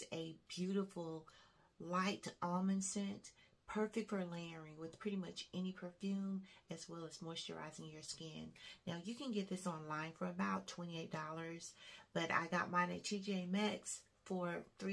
has a beautiful light almond scent perfect for layering with pretty much any perfume as well as moisturizing your skin. Now you can get this online for about $28, but I got mine at TJ Maxx for 3